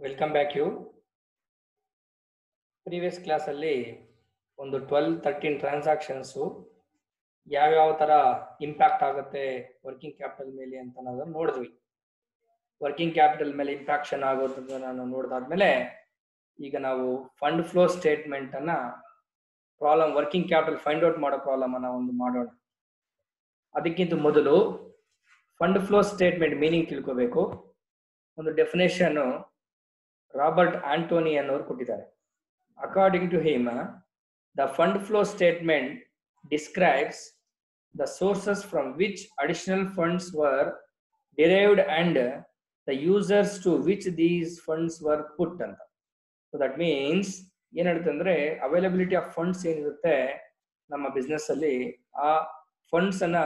Welcome back you previous ಕ್ಲಾಸಲ್ಲಿ ಒಂದು twelve thirteen transactions ಯಾವ್ಯಾವ ಥರ ಇಂಪ್ಯಾಕ್ಟ್ ಆಗುತ್ತೆ ವರ್ಕಿಂಗ್ ಕ್ಯಾಪಿಟಲ್ ಮೇಲೆ ಅಂತ ಅನ್ನೋದನ್ನು ನೋಡಿದ್ವಿ. ವರ್ಕಿಂಗ್ ಕ್ಯಾಪಿಟಲ್ ಮೇಲೆ ಇಂಪ್ಯಾಕ್ಷನ್ ಆಗೋದನ್ನ ನಾನು ನೋಡಿದಾದ್ಮೇಲೆ ಈಗ ನಾವು ಫಂಡ್ ಫ್ಲೋ ಸ್ಟೇಟ್ಮೆಂಟನ್ನು problem working capital find out ಮಾಡೋ ಪ್ರಾಬ್ಲಮ್ ಅನ್ನ ಒಂದು ಮಾಡೋಣ. ಅದಕ್ಕಿಂತ ಮೊದಲು ಫಂಡ್ ಫ್ಲೋ ಸ್ಟೇಟ್ಮೆಂಟ್ ಮೀನಿಂಗ್ ತಿಳ್ಕೋಬೇಕು. ಒಂದು ಡೆಫಿನೇಷನ್ ರಾಬರ್ಟ್ ಆಂಟೋನಿ ಅನ್ನೋರು ಕೊಟ್ಟಿದ್ದಾರೆ. According to him the fund flow statement describes the sources from which additional funds were derived and the users to which these funds were put ಅಂತ. So that means ಏನ್ ಅಂದ್ರೆ availability of funds ಏನಿರುತ್ತೆ ನಮ್ಮ business ಅಲ್ಲಿ ಆ funds ಅನ್ನ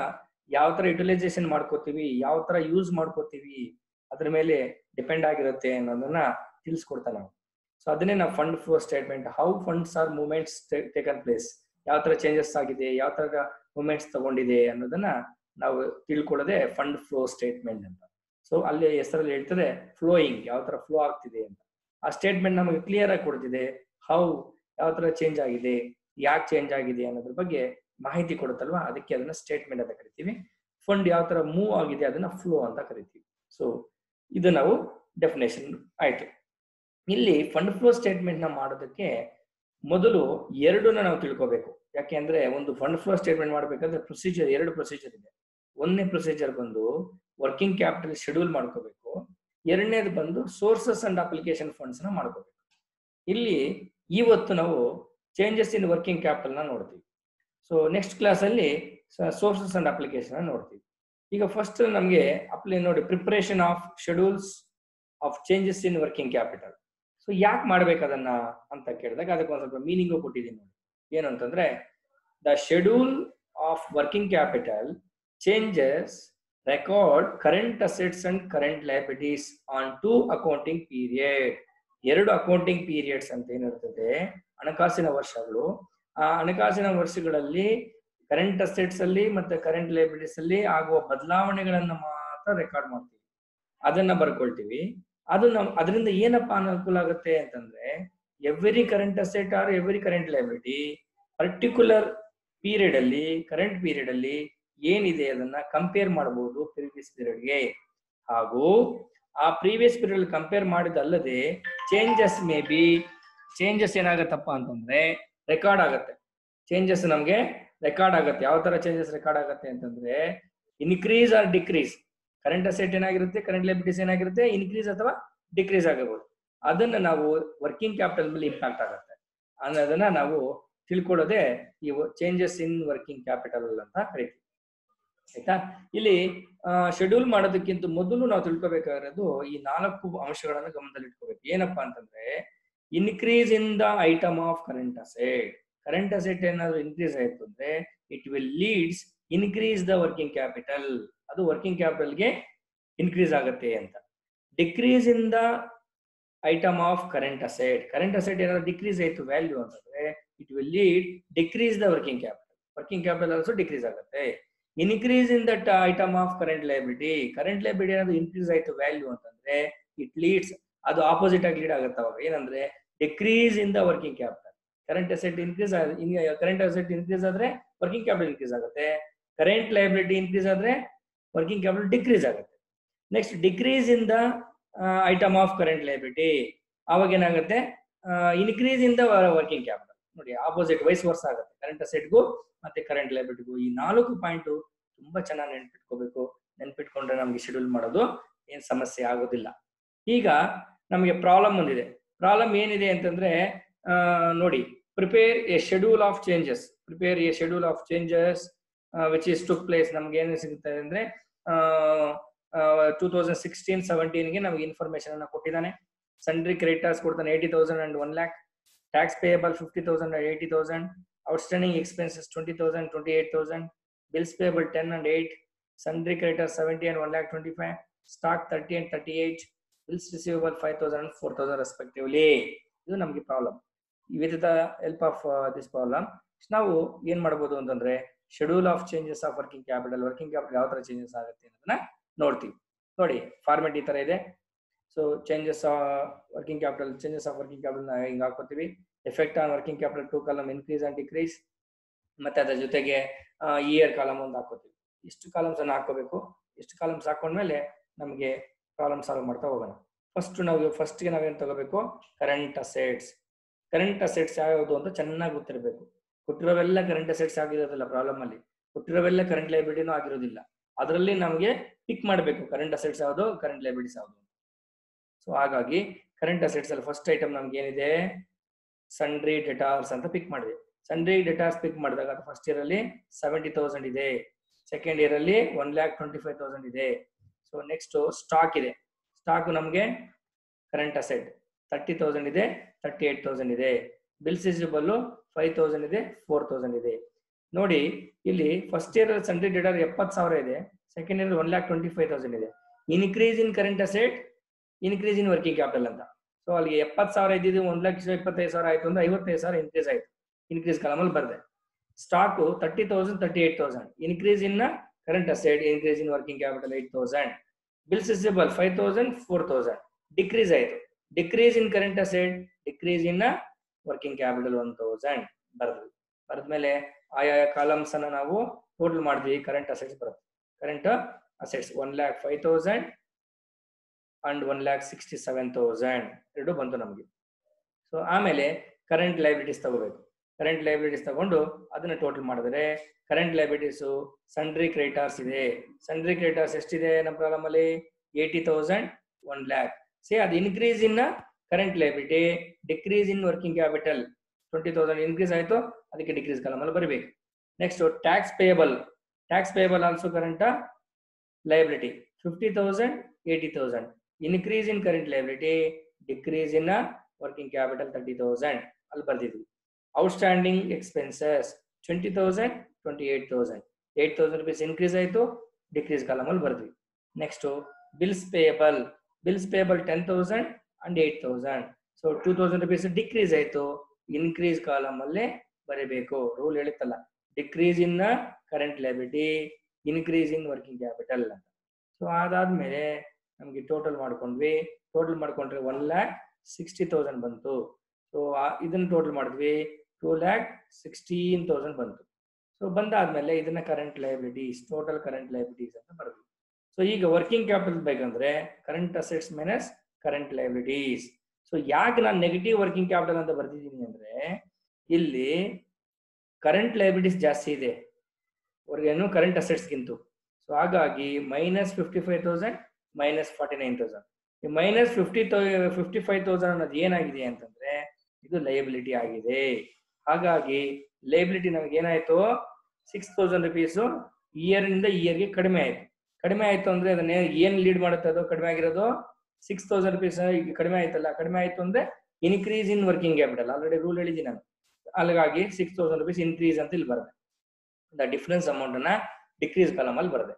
ಯಾವ ತರ ಯುಟಿಲೈಸೇಷನ್ ಮಾಡ್ಕೋತೀವಿ, ಯಾವ ತರ ಯೂಸ್ ಮಾಡ್ಕೋತೀವಿ, ಅದ್ರ ಮೇಲೆ ಡಿಪೆಂಡ್ ಆಗಿರುತ್ತೆ ಅನ್ನೋದನ್ನ ತಿಳಿಸ್ಕೊಡ್ತಾ ನಾವು. ಸೊ ಅದನ್ನೇ ನಾವು fund flow statement how funds are movements taken place ಯಾವ ತರ ಚೇಂಜಸ್ ಆಗಿದೆ, ಯಾವ ತರ ಮೂವ್ಮೆಂಟ್ಸ್ ತಗೊಂಡಿದೆ ಅನ್ನೋದನ್ನ ನಾವು ತಿಳ್ಕೊಳ್ಳೋದೆ ಫಂಡ್ ಫ್ಲೋ ಸ್ಟೇಟ್ಮೆಂಟ್ ಅಂತ. ಸೊ ಅಲ್ಲಿ ಹೆಸರಲ್ಲಿ ಹೇಳ್ತದೆ ಫ್ಲೋಯಿಂಗ್ ಯಾವ ತರ ಫ್ಲೋ ಆಗ್ತಿದೆ ಅಂತ. ಆ ಸ್ಟೇಟ್ಮೆಂಟ್ ನಮಗೆ ಕ್ಲಿಯರ್ ಆಗಿ ಕೊಡ್ತಿದೆ ಹೌ ಯಾವ ತರ ಚೇಂಜ್ ಆಗಿದೆ, ಯಾಕೆ ಚೇಂಜ್ ಆಗಿದೆ ಅನ್ನೋದ್ರ ಬಗ್ಗೆ ಮಾಹಿತಿ ಕೊಡುತ್ತಲ್ವಾ, ಅದಕ್ಕೆ ಅದನ್ನ ಸ್ಟೇಟ್ಮೆಂಟ್ ಅಂತ ಕರಿತೀವಿ. ಫಂಡ್ ಯಾವ ತರ ಮೂವ್ ಆಗಿದೆ ಅದನ್ನ ಫ್ಲೋ ಅಂತ ಕರಿತೀವಿ. ಸೊ ಇದು ನಾವು ಡೆಫಿನೇಷನ್ ಆಯ್ತು. ಇಲ್ಲಿ ಫಂಡ್ ಫ್ಲೋ ಸ್ಟೇಟ್ಮೆಂಟ್ನ ಮಾಡೋದಕ್ಕೆ ಮೊದಲು ಎರಡನ್ನ ನಾವು ತಿಳ್ಕೋಬೇಕು. ಯಾಕೆ ಅಂದ್ರೆ ಒಂದು ಫಂಡ್ ಫ್ಲೋ ಸ್ಟೇಟ್ಮೆಂಟ್ ಮಾಡ್ಬೇಕಂದ್ರೆ ಪ್ರೊಸೀಜರ್ ಎರಡು ಪ್ರೊಸೀಜರ್ ಇದೆ. ಒಂದನೇ ಪ್ರೊಸೀಜರ್ ಬಂದು ವರ್ಕಿಂಗ್ ಕ್ಯಾಪಿಟಲ್ ಶೆಡ್ಯೂಲ್ ಮಾಡ್ಕೋಬೇಕು. ಎರಡನೇದು ಬಂದು ಸೋರ್ಸಸ್ ಅಂಡ್ ಅಪ್ಲಿಕೇಶನ್ ಫಂಡ್ಸ್ನ ಮಾಡ್ಕೋಬೇಕು. ಇಲ್ಲಿ ಇವತ್ತು ನಾವು ಚೇಂಜಸ್ ಇನ್ ವರ್ಕಿಂಗ್ ಕ್ಯಾಪಿಟಲ್ನ ನೋಡ್ತೀವಿ. ಸೊ ನೆಕ್ಸ್ಟ್ ಕ್ಲಾಸ್ ಅಲ್ಲಿ ಸೋರ್ಸಸ್ ಅಂಡ್ ಅಪ್ಲಿಕೇಶನ್ ನೋಡ್ತೀವಿ. ಈಗ ಫಸ್ಟ್ ನಮಗೆ ಅಪ್ಲೈ ನೋಡಿ preparation of schedules of changes in working capital so ಯಾಕೆ ಮಾಡ್ಬೇಕು ಅದನ್ನ ಅಂತ ಕೇಳಿದಾಗ ಅದಕ್ಕೆ ಒಂದು ಸ್ವಲ್ಪ ಮೀನಿಂಗು ಕೊಟ್ಟಿದ್ದೀನಿ ನೋಡಿ. ಏನು ಅಂತಂದ್ರೆ the schedule of working capital changes record current assets and current liabilities on two accounting period ಎರಡು ಅಕೌಂಟಿಂಗ್ ಪೀರಿಯಡ್ಸ್ ಅಂತ ಏನಿರ್ತದೆ, ಹಣಕಾಸಿನ ವರ್ಷಗಳು. ಆ ಹಣಕಾಸಿನ ವರ್ಷಗಳಲ್ಲಿ ಕರೆಂಟ್ ಅಸೆಟ್ಸ್ ಅಲ್ಲಿ ಮತ್ತೆ ಕರೆಂಟ್ ಲೈಬಿಲಿಟೀಸ್ ಅಲ್ಲಿ ಆಗುವ ಬದಲಾವಣೆಗಳನ್ನ ಮಾತ್ರ ರೆಕಾರ್ಡ್ ಮಾಡ್ತೀವಿ. ಅದನ್ನ ಬರ್ಕೊಳ್ತೀವಿ. ಅದು ನಮ್, ಅದರಿಂದ ಏನಪ್ಪಾ ಅನುಕೂಲ ಆಗುತ್ತೆ ಅಂತಂದ್ರೆ every current asset or every current liability particular period ಅಲ್ಲಿ ಕರೆಂಟ್ ಪೀರಿಯಡ್ ಅಲ್ಲಿ ಏನಿದೆ ಅದನ್ನ ಕಂಪೇರ್ ಮಾಡಬಹುದು ಪ್ರೀವಿಯಸ್ ಪೀರಿಯಡ್ಗೆ ಹಾಗೂ ಆ ಪ್ರೀವಿಯಸ್ ಪೀರಿಯಡ್ ಕಂಪೇರ್ ಮಾಡಿದಲ್ಲದೆ ಚೇಂಜಸ್ ಮೇ ಬಿ ಚೇಂಜಸ್ ಏನಾಗತ್ತಪ್ಪ ಅಂತಂದ್ರೆ ರೆಕಾರ್ಡ್ ಆಗತ್ತೆ. ಚೇಂಜಸ್ ನಮ್ಗೆ ರೆಕಾರ್ಡ್ ಆಗುತ್ತೆ. ಯಾವ ತರ ಚೇಂಜಸ್ ರೆಕಾರ್ಡ್ ಆಗುತ್ತೆ ಅಂತಂದ್ರೆ increase or decrease current asset ಏನಾಗಿರುತ್ತೆ ಕರೆಂಟ್ ಲೈಬಿಲಿಟೀಸ್ ಏನಾಗಿರುತ್ತೆ ಇನ್ಕ್ರೀಸ್ ಅಥವಾ ಡಿಕ್ರೀಸ್ ಆಗಬಹುದು. ಅದನ್ನ ನಾವು ವರ್ಕಿಂಗ್ ಕ್ಯಾಪಿಟಲ್ ಮೇಲೆ ಇಂಪ್ಯಾಕ್ಟ್ ಆಗುತ್ತೆ. ಅನ್ನೋದನ್ನ ನಾವು ತಿಳ್ಕೊಳ್ಳೋದೆ ಈ ಚೇಂಜಸ್ ಇನ್ ವರ್ಕಿಂಗ್ ಕ್ಯಾಪಿಟಲ್ ಅಂತ ಕರಿತೀವಿ ಆಯ್ತಾ? ಇಲ್ಲಿ ಶೆಡ್ಯೂಲ್ ಮಾಡೋದಕ್ಕಿಂತ ಮೊದಲು ನಾವು ತಿಳ್ಕೊಬೇಕಾಗಿರೋದು ಈ ನಾಲ್ಕು ಅಂಶಗಳನ್ನ ಗಮನದಲ್ಲಿ ಇಟ್ಕೋಬೇಕು. ಏನಪ್ಪಾ ಅಂತಂದ್ರೆ increase in the item of current asset current asset ಏನಾದ್ರು ಇನ್ಕ್ರೀಸ್ ಆಯ್ತು ಅಂದ್ರೆ it will leads increase the working capital ಅದು ವರ್ಕಿಂಗ್ ಕ್ಯಾಪಿಟಲ್ಗೆ ಇನ್ಕ್ರೀಸ್ ಆಗುತ್ತೆ ಅಂತ. Decrease in the item of current asset current asset ಏನಾದ್ರು ಡಿಕ್ರೀಸ್ ಆಯ್ತು ವ್ಯಾಲ್ಯೂ ಅಂತಂದ್ರೆ it will lead decrease the working capital working capital also decrease ಆಗುತ್ತೆ. Increase in that item of current liability current liability ಏನಾದ್ರು increase ಆಯ್ತು value ಅಂತಂದ್ರೆ it leads ಅದು opposite ಆಗಿ lead ಆಗುತ್ತೆ ಅವಾಗ. ಏನಂದ್ರೆ decrease in the working capital current asset increase current asset increase ಆದ್ರೆ ವರ್ಕಿಂಗ್ ಕ್ಯಾಪಿಟಲ್ ಇನ್ಕ್ರೀಸ್ ಆಗುತ್ತೆ. ಕರೆಂಟ್ ಲೈಬಿಲಿಟಿ ಇನ್ಕ್ರೀಸ್ ಆದ್ರೆ ವರ್ಕಿಂಗ್ ಕ್ಯಾಪಿಟಲ್ ಡಿಕ್ರೀಸ್ ಆಗುತ್ತೆ. Next decrease in the item of current liability ಅವಾಗ ಏನಾಗುತ್ತೆ? Increase in the working capital ನೋಡಿ opposite vice versa ಆಗುತ್ತೆ. Current ಅಸೆಟ್ಗೂ ಮತ್ತೆ ಕರೆಂಟ್ ಲೈಬಿಲಿಟಿಗೂ ಈ ನಾಲ್ಕು ಪಾಯಿಂಟ್ ತುಂಬಾ ಚೆನ್ನಾಗಿ ನೆನ್ಪಿಟ್ಕೋಬೇಕು. ನೆನ್ಪಿಟ್ಕೊಂಡ್ರೆ ನಮ್ಗೆ ಶೆಡ್ಯೂಲ್ ಮಾಡೋದು ಏನ್ ಸಮಸ್ಯೆ ಆಗೋದಿಲ್ಲ. ಈಗ ನಮಗೆ ಪ್ರಾಬ್ಲಮ್ ಒಂದಿದೆ. ಪ್ರಾಬ್ಲಮ್ ಏನಿದೆ ಅಂತಂದ್ರೆ ನೋಡಿ prepare a schedule of changes prepare a schedule of changes which is took place ನಮ್ಗೆ ಏನು ಸಿಗುತ್ತೆ ಅಂದ್ರೆ ಟೂ ತೌಸಂಡ್ ಸಿಕ್ಸ್ಟೀನ್ ಸೆವೆಂಟೀನ್ಗೆ ನಮ್ಗೆ ಇನ್ಫಾರ್ಮೇಶನ್ ಅನ್ನ ಕೊಟ್ಟಿದ್ದಾನೆ. ಸಂಡ್ರಿ ಕ್ರೆಡಿಟರ್ಸ್ ಕೊಡ್ತಾನೆ eighty thousand and one lakh tax payable fifty thousand and eighty thousand outstanding expenses twenty thousand twenty eight thousand bills payable ten and eight sundry creditors seventy and one lakh twenty five stock thirty and thirty eight bills receivable five thousand and four thousand respectively ಇದು ನಮಗೆ problem with the help of this problem ನಾವು ಏನ್ ಮಾಡ್ಬೋದು ಅಂತಂದ್ರೆ schedule of changes of working capital working capital ಯಾವ ತರ changes ಆಗುತ್ತೆ ಅನ್ನೋದನ್ನ ನೋಡ್ತೀವಿ. ನೋಡಿ ಫಾರ್ಮೆಟ್ ಈ ತರ ಇದೆ. So changes working capital changes of working capital ಹಿಂಗ್ ಹಾಕೋತೀವಿ. Effect on working capital two column increase and decrease ಮತ್ತೆ ಅದರ ಜೊತೆಗೆ ಇಯರ್ ಕಾಲಮ್ ಒಂದು ಹಾಕೋತೀವಿ. ಇಷ್ಟು ಕಾಲಮ್ಸ್ ಅನ್ನು ಹಾಕೋಬೇಕು ಇಷ್ಟು ಕಾಲಮ್ಸ್ ಹಾಕೊಂಡ್ಮೇಲೆ ನಮಗೆ ಪ್ರಾಬ್ಲಮ್ ಸಾಲ್ವ್ ಮಾಡ್ತಾ ಹೋಗೋಣ. ಫಸ್ಟ್ ನಾವು ಫಸ್ಟ್ಗೆ ನಾವೇನು ತಗೋಬೇಕು? ಕರೆಂಟ್ ಅಸೆಟ್ಸ್ ಕರೆಂಟ್ ಅಸೆಟ್ಸ್ ಯಾವ್ಯಾವುದು ಅಂತ ಚೆನ್ನಾಗಿ ಗೊತ್ತಿರಬೇಕು. ಕೊಟ್ಟಿರೋವೆಲ್ಲ ಕರೆಂಟ್ ಅಸೆಟ್ಸ್ ಆಗಿರೋದಿಲ್ಲ ಪ್ರಾಬ್ಲಮ್ ಅಲ್ಲಿ. ಕೊಟ್ಟಿರೋವೆಲ್ಲ ಕರೆಂಟ್ ಲೈಬ್ರಿಟಿನೂ ಆಗಿರೋದಿಲ್ಲ. ಅದರಲ್ಲಿ ನಮಗೆ ಪಿಕ್ ಮಾಡಬೇಕು ಕರೆಂಟ್ ಅಸೆಟ್ಸ್ ಯಾವುದು ಕರೆಂಟ್ ಲೈಬ್ರಿಟಿಸ್ ಯಾವುದು ಸೊ ಹಾಗಾಗಿ ಕರೆಂಟ್ ಅಸೆಟ್ಸ್ ಅಲ್ಲಿ ಫಸ್ಟ್ ಐಟಮ್ ನಮ್ಗೆ ಏನಿದೆ? ಸನ್ಡ್ರಿ ಡೆಟಾರ್ಸ್ ಅಂತ ಪಿಕ್ ಮಾಡಿದೆ ಸನ್ಡ್ರಿ ಡೆಟಾರ್ಸ್ ಪಿಕ್ ಮಾಡಿದಾಗ ಫಸ್ಟ್ ಇಯರ್ ಅಲ್ಲಿ ಸೆವೆಂಟಿ ತೌಸಂಡ್ ಇದೆ. ಸೆಕೆಂಡ್ ಇಯರ್ ಅಲ್ಲಿ one lakh twenty five thousand ಇದೆ. ಸೊ ನೆಕ್ಸ್ಟ್ ಸ್ಟಾಕ್ ಇದೆ. ಸ್ಟಾಕ್ ನಮಗೆ ಕರೆಂಟ್ ಅಸೆಟ್ ತರ್ಟಿ ತೌಸಂಡ್ ಇದೆ ತರ್ಟಿ ಏಟ್ ತೌಸಂಡ್ ಇದೆ. ಬಿಲ್ಸ್ ಇಸಿಬಲ್ ಫೈವ್ ತೌಸಂಡ್ ಇದೆ ಫೋರ್ ತೌಸಂಡ್ ಇದೆ ನೋಡಿ, ಇಲ್ಲಿ ಫಸ್ಟ್ ಇಯರ್ ಸೆಂಟ್ರಿ ಡೇಟರ್ ಎಪ್ಪತ್ತು ಸಾವಿರ ಇದೆ. Second year one lakh twenty five thousand ಇದೆ. Increase in current asset increase in working capital ಅಂತ. ಸೊ ಅಲ್ಲಿಗೆ ಎಪ್ಪತ್ತು ಸಾವಿರ ಇದ್ದಿದ್ದು ಒಂದು ಲಕ್ಷ ಇಪ್ಪತ್ತೈದು ಸಾವಿರ ಆಯಿತು ಅಂದ್ರೆ ಐವತ್ತೈದು ಸಾವಿರ ಇನ್ಕ್ರೀಸ್ ಆಯಿತು. ಇನ್ಕ್ರೀಸ್ ಕಾಲಮಲ್ಲಿ ಬರ್ದೆ. Stock thirty thousand thirty eight thousand increase in current asset increase in working capital eight thousand bills receivable five thousand four thousand decrease ಆಯಿತು. Decrease in current asset decrease in working capital one thousand ಬರೆದ್ವಿ. ಬರೆದ್ಮೇಲೆ ಆಯಾ columns ಅನ್ನ ನಾವು total ಮಾಡಿದ್ವಿ. Current assets ಬರುತ್ತೆ. Current assets one lakh five thousand and one lakh sixty seven thousand ಎರಡು ಬಂತು ನಮಗೆ. ಸೊ ಆಮೇಲೆ ಕರೆಂಟ್ ಲೈಬ್ರಿಟೀಸ್ ತಗೋಬೇಕು. ಕರೆಂಟ್ ಲೈಬ್ರಿಟೀಸ್ ತಗೊಂಡು ಅದನ್ನ ಟೋಟಲ್ ಮಾಡಿದ್ರೆ ಕರೆಂಟ್ ಲೈಬ್ರಿಟೀಸು ಸಂಡ್ರಿ ಕ್ರೇಟಾರ್ಸ್ ಇದೆ. ಸಂಡ್ರಿ ಕ್ರೇಟಾರ್ಸ್ ಎಷ್ಟಿದೆ ನಮ್ಮ ಪ್ರಾಬ್ಲಮ್ ಅಲ್ಲಿ? Eighty thousand one lakh say ಅದು increase in current liability decrease in working capital twenty thousand increase ಆಯಿತು, ಅದಕ್ಕೆ ಡಿಕ್ರೀಸ್ ಕಾಲಮ್ ಅಲ್ಲಿ ಬರಬೇಕು. Next tax payable tax payable also current liability fifty thousand eighty thousand increase in current liability decrease in working capital thirty thousand ಅಲ್ಲಿ ಬರ್ದಿದ್ವಿ. Outstanding expenses twenty thousand twenty eight thousand eight thousand rupees increase ಆಯಿತು decrease ಕಾಲಮಲ್ಲಿ ಬರ್ದ್ವಿ. Next bills payable bills payable ten thousand and eight thousand so two thousand rupees decrease ಆಯ್ತು. Increase column ಅಲ್ಲೇ ಬರೀಬೇಕು. Rule ಹೇಳುತ್ತಲ್ಲ decrease in current liability increase in working capital ಅಂತ. So ಅದಾದ್ಮೇಲೆ ನಮ್ಗೆ total ಮಾಡ್ಕೊಂಡ್ವಿ. Total ಮಾಡ್ಕೊಂಡ್ರೆ ಒನ್ ಲ್ಯಾಕ್ ಸಿಕ್ಸ್ಟಿ ತೌಸಂಡ್ ಬಂತು. So ಇದನ್ನ ಟೋಟಲ್ ಮಾಡಿದ್ವಿ. ಟೂ ಲ್ಯಾಕ್ ಸಿಕ್ಸ್ಟೀನ್ ತೌಸಂಡ್ ಬಂತು. ಸೊ ಬಂದಾದ್ಮೇಲೆ ಇದನ್ನ current liabilities total current liabilities ಅಂತ ಬರೆದ್ವಿ. ಸೊ ಈಗ ವರ್ಕಿಂಗ್ ಕ್ಯಾಪಿಟಲ್ ಬೇಕಂದ್ರೆ current assets minus current liabilities so ಯಾಕೆ ನಾನು ನೆಗೆಟಿವ್ ವರ್ಕಿಂಗ್ ಕ್ಯಾಪಿಟಲ್ ಅಂತ ಬರ್ತಿದ್ದೀನಿ ಅಂದ್ರೆ, ಇಲ್ಲಿ ಕರೆಂಟ್ ಲೈಬಿಲಿಟೀಸ್ ಜಾಸ್ತಿ ಇದೆ. ಅವ್ರಿಗೇನು ಕರೆಂಟ್ ಅಸೆಟ್ಸ್ಗಿಂತ ಸೊ ಹಾಗಾಗಿ minus fifty five thousand minus forty nine thousand ಈ minus fifty fifty five thousand ಅನ್ನೋದು ಏನಾಗಿದೆ ಅಂತಂದ್ರೆ, ಇದು ಲಯಬಿಲಿಟಿ ಆಗಿದೆ. ಹಾಗಾಗಿ ಲೈಬಿಲಿಟಿ ನಮ್ಗೆ ಏನಾಯ್ತು? ಸಿಕ್ಸ್ ತೌಸಂಡ್ ರುಪೀಸು ಇಯರ್ನಿಂದ ಇಯರ್ಗೆ ಕಡಿಮೆ ಆಯ್ತು. ಕಡಿಮೆ ಆಯಿತು ಅಂದ್ರೆ ಅದನ್ನೇ ಏನು ಲೀಡ್ ಮಾಡುತ್ತೆ ಅದು? ಕಡಿಮೆ ಆಗಿರೋದು? ಸಿಕ್ಸ್ ತೌಸಂಡ್ ರುಪೀಸ್ ಈಗ ಕಡಿಮೆ ಆಯ್ತಲ್ಲ, ಕಡಿಮೆ ಆಯ್ತು ಅಂದ್ರೆ increase in working capital already rule ಹೇಳಿದ್ದೀನಿ ನಾನು. ಅಲ್ಲಿಗಾಗಿ ಸಿಕ್ಸ್ ತೌಸಂಡ್ ರುಪೀಸ್ ಇನ್ಕ್ರೀಸ್ ಅಂತ ಇಲ್ಲಿ ಬರುತ್ತೆ ದ ಡಿಫ್ರೆನ್ಸ್ ಅಮೌಂಟ್ ಅನ್ನ ಡಿಕ್ರೀಸ್ ಕಾಲಮ್ ಅಲ್ಲಿ ಬರದೆ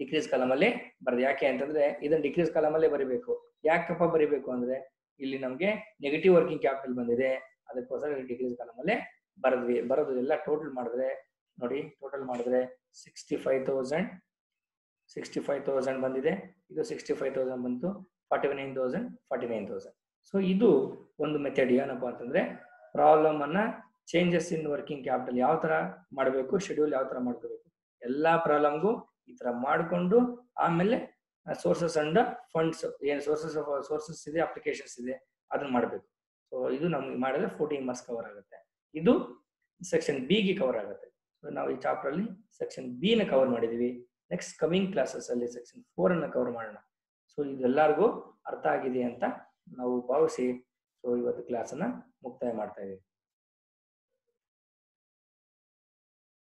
ಡಿಕ್ರೀಸ್ ಕಾಲಮ್ ಅಲ್ಲಿ ಬರದೆ ಯಾಕೆ ಅಂತಂದ್ರೆ ಇದನ್ನ ಡಿಕ್ರೀಸ್ ಕಾಲಮ್ ಅಲ್ಲೇ ಬರಿಬೇಕು. ಯಾಕಪ್ಪ ಬರಿಬೇಕು ಅಂದ್ರೆ ಇಲ್ಲಿ ನಮ್ಗೆ ನೆಗೆಟಿವ್ ವರ್ಕಿಂಗ್ ಕ್ಯಾಪಿಟಲ್ ಬಂದಿದೆ. ಅದಕ್ಕೋಸ್ಕರ ಡಿಕ್ರೀಸ್ ಕಾಲಮ್ ಅಲ್ಲೇ ಬರದ್ವಿ ಬರೋದು ಎಲ್ಲ ಟೋಟಲ್ ಮಾಡಿದ್ರೆ, ನೋಡಿ ಟೋಟಲ್ ಮಾಡಿದ್ರೆ sixty five thousand sixty five thousand ಬಂದಿದೆ. ಇದು ಸಿಕ್ಸ್ಟಿ ಫೈವ್ ತೌಸಂಡ್ ಬಂತು. Forty nine thousand forty nine thousand so ಇದು ಒಂದು ಮೆಥಡ್ ಏನಪ್ಪ ಅಂತಂದ್ರೆ ಪ್ರಾಬ್ಲಮ್ ಅನ್ನ ಚೇಂಜಸ್ ಇನ್ ವರ್ಕಿಂಗ್ ಕ್ಯಾಪಿಟಲ್ ಯಾವ ತರ ಮಾಡಬೇಕು ಶೆಡ್ಯೂಲ್ ಯಾವ ತರ ಮಾಡ್ಕೋಬೇಕು. ಎಲ್ಲಾ ಪ್ರಾಬ್ಲಮ್ಗೂ ಈ ತರ ಮಾಡಿಕೊಂಡು ಆಮೇಲೆ ಸೋರ್ಸಸ್ ಅಂಡ್ ಫಂಡ್ಸ್ ಏನ್ ಸೋರ್ಸಸ್ ಆಫ್ ಸೋರ್ಸಸ್ ಇದೆ ಅಪ್ಲಿಕೇಶನ್ಸ್ ಇದೆ, ಅದನ್ನ ಮಾಡಬೇಕು. ಸೊ ಇದು ನಮ್ಗೆ ಮಾಡಿದ್ರೆ ಫೋರ್ಟೀನ್ ಮಾರ್ಕ್ಸ್ ಕವರ್ ಆಗುತ್ತೆ. ಇದು ಸೆಕ್ಷನ್ ಬಿಗೆ ಕವರ್ ಆಗುತ್ತೆ. ಸೊ ನಾವು ಈ ಚಾಪ್ಟರ್ ಅಲ್ಲಿ ಸೆಕ್ಷನ್ ಬಿ ನ ಕವರ್ ಮಾಡಿದೀವಿ. ನೆಕ್ಸ್ಟ್ ಕಮಿಂಗ್ ಕ್ಲಾಸಸ್ ಅಲ್ಲಿ ಸೆಕ್ಷನ್ ಫೋರ್ ಅನ್ನ ಕವರ್ ಮಾಡೋಣ. ಸೊ ಇದೆಲ್ಲರಿಗೂ ಅರ್ಥ ಆಗಿದೆ ಅಂತ ನಾವು ಭಾವಿಸಿ ಸೊ ಇವತ್ತು ಕ್ಲಾಸ್ ಅನ್ನ ಮುಕ್ತಾಯ ಮಾಡ್ತಾ ಇದೀವಿ